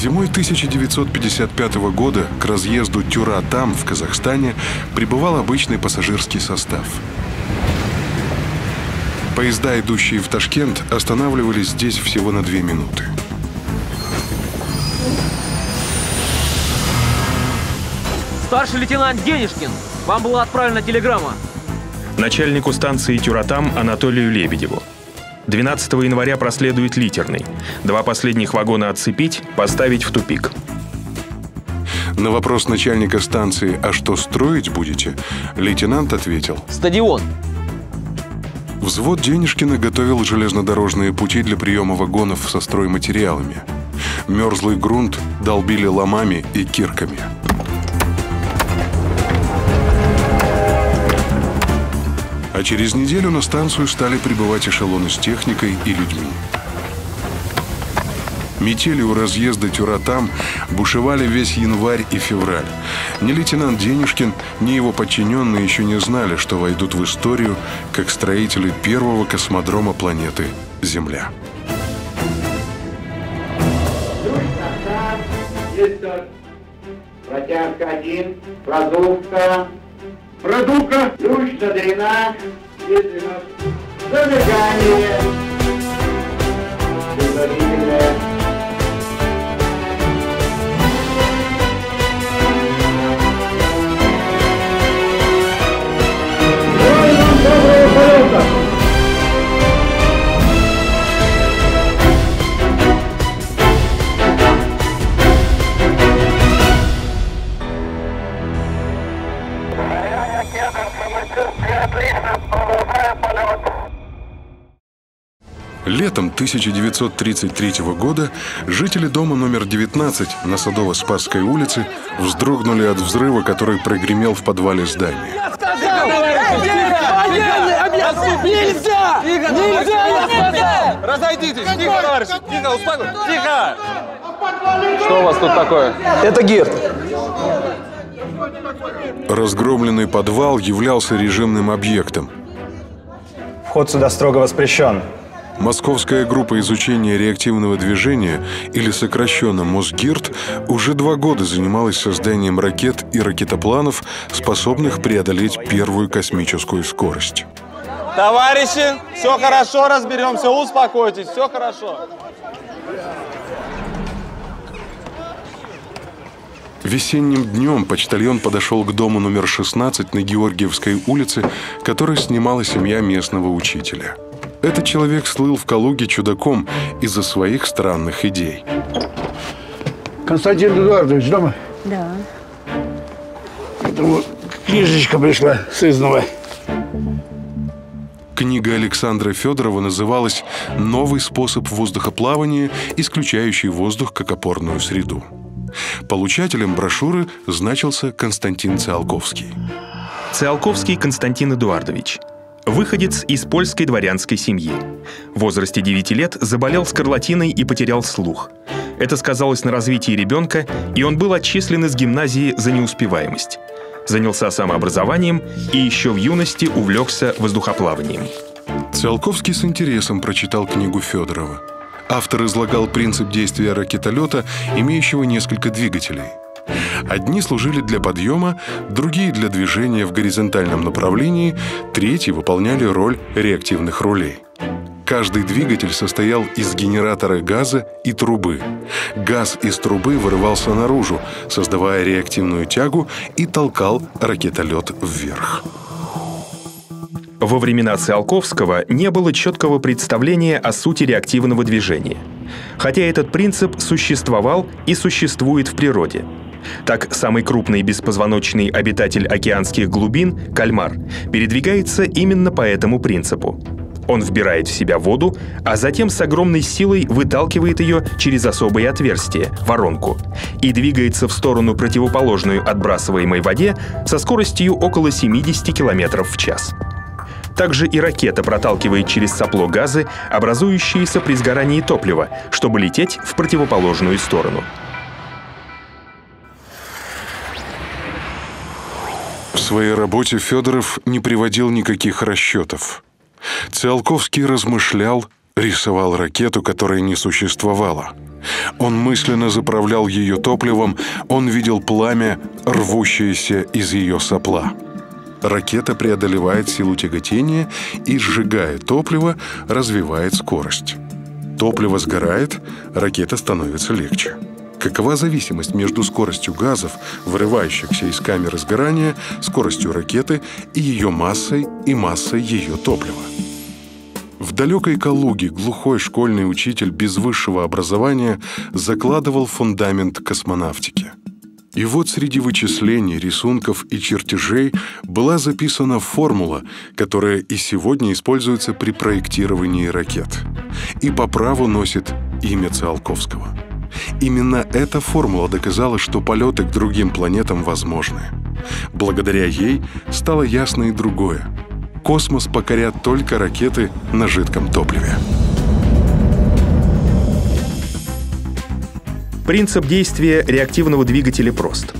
Зимой 1955 года к разъезду Тюра-Там в Казахстане прибывал обычный пассажирский состав. Поезда, идущие в Ташкент, останавливались здесь всего на две минуты. Старший лейтенант Денежкин, вам была отправлена телеграмма. Начальнику станции Тюратам Анатолию Лебедеву. 12 января проследует литерный. Два последних вагона отцепить, поставить в тупик. На вопрос начальника станции «А что строить будете?» лейтенант ответил Стадион. Взвод Денежкина готовил железнодорожные пути для приема вагонов со стройматериалами. Мерзлый грунт долбили ломами и кирками. А через неделю на станцию стали прибывать эшелоны с техникой и людьми. Метели у разъезда Тюратам бушевали весь январь и февраль. Ни лейтенант Денежкин, ни его подчиненные еще не знали, что войдут в историю как строители первого космодрома планеты Земля. Протяжка один, продувка, продувка, ключ на дренаж, зажигание, предварительное. Летом 1933 года жители дома номер 19 на Садово-Спасской улице вздрогнули от взрыва, который прогремел в подвале здания. Нельзя! Нельзя, я сказал! Разойдитесь! Тихо, товарищи! Тихо, успокойтесь! Тихо! Что у вас тут такое? Это Герт. Разгромленный подвал являлся режимным объектом. Вход сюда строго воспрещен. Московская группа изучения реактивного движения, или сокращенно Мосгирт, уже два года занималась созданием ракет и ракетопланов, способных преодолеть первую космическую скорость. Товарищи, все хорошо, разберемся, успокойтесь, все хорошо. Весенним днем почтальон подошел к дому номер 16 на Георгиевской улице, который снимала семья местного учителя. Этот человек слыл в Калуге чудаком из-за своих странных идей. Константин Эдуардович дома? Да. Это вот книжечка пришла сызнова. Книга Александра Федорова называлась «Новый способ воздухоплавания, исключающий воздух как опорную среду». Получателем брошюры значился Константин Циолковский. Циолковский Константин Эдуардович. Выходец из польской дворянской семьи. В возрасте 9 лет заболел скарлатиной и потерял слух. Это сказалось на развитии ребенка, и он был отчислен из гимназии за неуспеваемость. Занялся самообразованием и еще в юности увлекся воздухоплаванием. Циолковский с интересом прочитал книгу Федорова. Автор излагал принцип действия ракетолета, имеющего несколько двигателей. Одни служили для подъема, другие для движения в горизонтальном направлении, третьи выполняли роль реактивных рулей. Каждый двигатель состоял из генератора газа и трубы. Газ из трубы вырывался наружу, создавая реактивную тягу и толкал ракетолет вверх. Во времена Циолковского не было четкого представления о сути реактивного движения. Хотя этот принцип существовал и существует в природе. Так, самый крупный беспозвоночный обитатель океанских глубин, кальмар, передвигается именно по этому принципу. Он вбирает в себя воду, а затем с огромной силой выталкивает ее через особое отверстие – воронку, и двигается в сторону противоположную отбрасываемой воде со скоростью около 70 км в час. Также и ракета проталкивает через сопло газы, образующиеся при сгорании топлива, чтобы лететь в противоположную сторону. В своей работе Федоров не приводил никаких расчетов. Циолковский размышлял, рисовал ракету, которая не существовала. Он мысленно заправлял ее топливом, он видел пламя, рвущееся из ее сопла. Ракета преодолевает силу тяготения и, сжигая топливо, развивает скорость. Топливо сгорает, ракета становится легче. Какова зависимость между скоростью газов, вырывающихся из камеры сгорания, скоростью ракеты и ее массой и массой ее топлива? В далекой Калуге глухой школьный учитель без высшего образования закладывал фундамент космонавтики. И вот среди вычислений, рисунков и чертежей была записана формула, которая и сегодня используется при проектировании ракет. И по праву носит имя Циолковского. Именно эта формула доказала, что полеты к другим планетам возможны. Благодаря ей стало ясно и другое. Космос покорят только ракеты на жидком топливе. Принцип действия реактивного двигателя прост.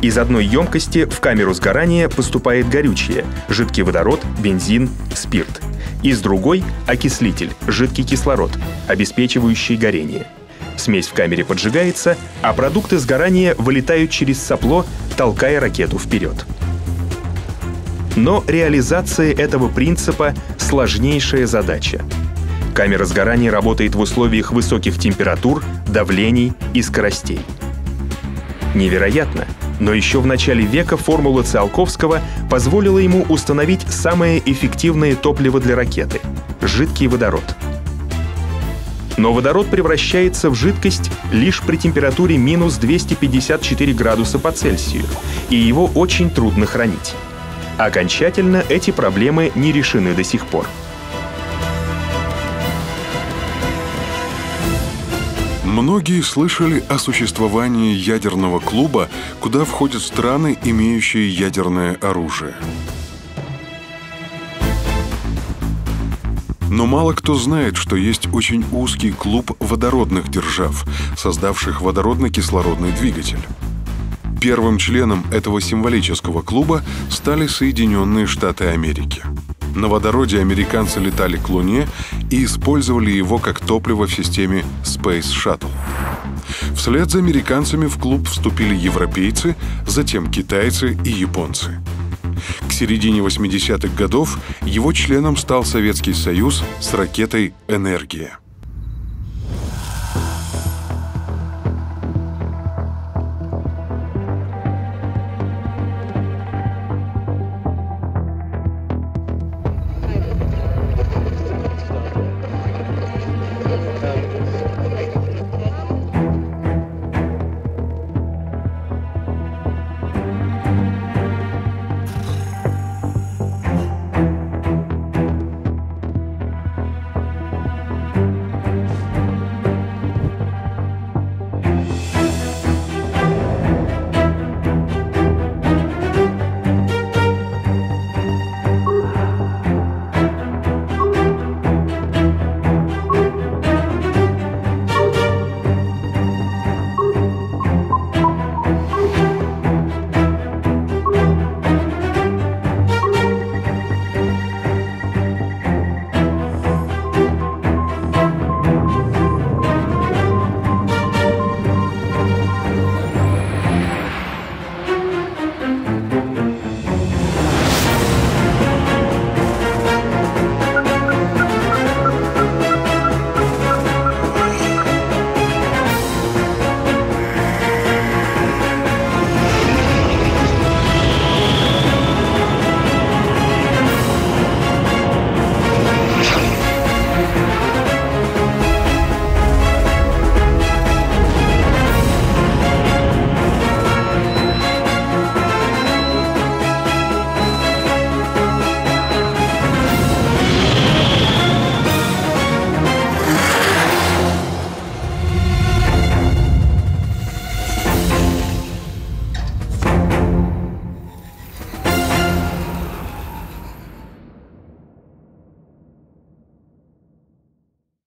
Из одной емкости в камеру сгорания поступает горючее – жидкий водород, бензин, спирт. Из другой – окислитель – жидкий кислород, обеспечивающий горение – Смесь в камере поджигается, а продукты сгорания вылетают через сопло, толкая ракету вперед. Но реализация этого принципа — сложнейшая задача. Камера сгорания работает в условиях высоких температур, давлений и скоростей. Невероятно, но еще в начале века формула Циолковского позволила ему установить самое эффективное топливо для ракеты — жидкий водород — но водород превращается в жидкость лишь при температуре минус 254 градуса по Цельсию, и его очень трудно хранить. Окончательно эти проблемы не решены до сих пор. Многие слышали о существовании ядерного клуба, куда входят страны, имеющие ядерное оружие. Но мало кто знает, что есть очень узкий клуб водородных держав, создавших водородно-кислородный двигатель. Первым членом этого символического клуба стали Соединенные Штаты Америки. На водороде американцы летали к Луне и использовали его как топливо в системе Space Shuttle. Вслед за американцами в клуб вступили европейцы, затем китайцы и японцы – к середине 80-х годов его членом стал Советский Союз с ракетой «Энергия».